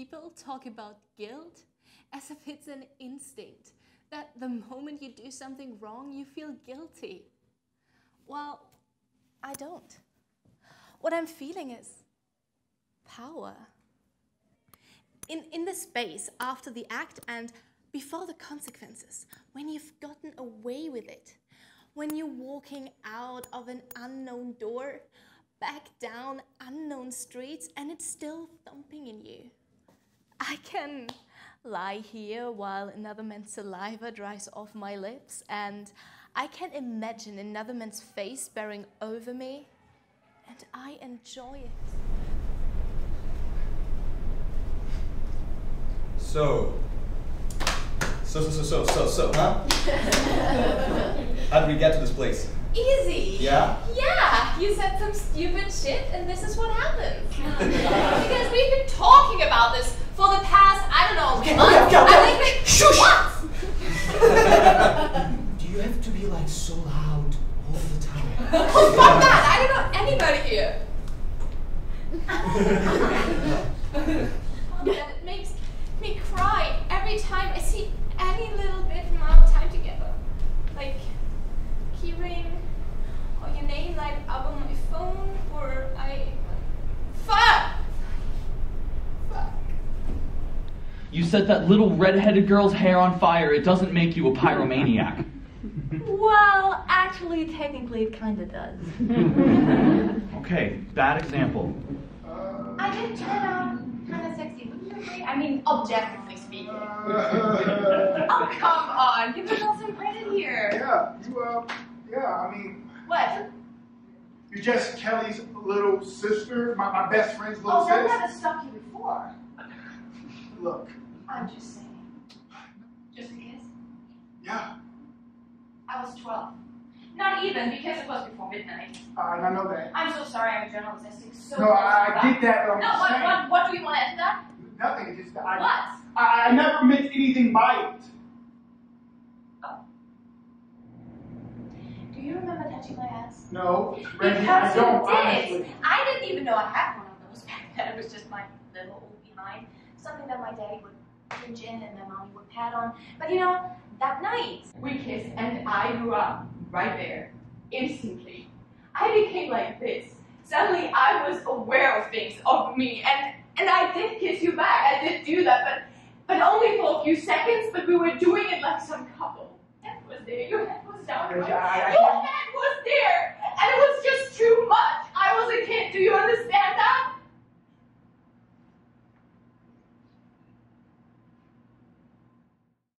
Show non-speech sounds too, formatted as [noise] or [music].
people talk about guilt as if it's an instinct, that the moment you do something wrong, you feel guilty. Well, I don't. What I'm feeling is power. In, in the space after the act and before the consequences, when you've gotten away with it, when you're walking out of an unknown door, back down unknown streets, and it's still thumping in you. I can lie here while another man's saliva dries off my lips, and I can imagine another man's face bearing over me, and I enjoy it. So, so, so, so, so, so, so, huh? [laughs] How did we get to this place? Easy. Yeah? Yeah, you said some stupid shit, and this is what happens. [laughs] because we've been talking about this for the past, I don't know, Okay, month. okay, okay, okay. I think we- Shush! What? Do you have to be like so loud all the time? [laughs] oh, fuck that! I don't know anybody here. [laughs] Oh, man, it makes me cry every time I see any little bit from our time together. Like, keyring, or your name light up on my phone, or I. Fuck! Fuck. You set that little red-headed girl's hair on fire. It doesn't make you a pyromaniac. Well, actually, technically, it kind of does. [laughs] Okay, bad example. I did turn out kind of sexy, wouldn't you agree? I mean, objectively speaking. [laughs] oh, come on, give yourself some credit here. Yeah, you, uh, yeah, I mean, What? you're just Kelly's little sister, my, my best friend's little Oh, that sister. never struck you before. Look, I'm just saying. Just a kiss? yeah, I was 12. Not even, because it was before midnight. I, I know that. I'm so sorry, I'm a journalist. I stick so No, I, I get that, but I'm No, what, saying. what, what do you want to add to that? Nothing, just I, What? I, I never meant anything by it. Oh. Do you remember touching my ass? No, Because I don't, you did. honestly. I didn't even know I had one of those back then. It was just my little old behind. Something that my daddy would pinch in and my mommy would pat on. But you know, that night we kissed and I grew up right there, instantly. I became like this. Suddenly I was aware of things of me and and I did kiss you back. I did do that, but but only for a few seconds, but we were doing it like some couple. Head was there, your head was down. Reggie, right?